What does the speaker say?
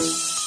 you.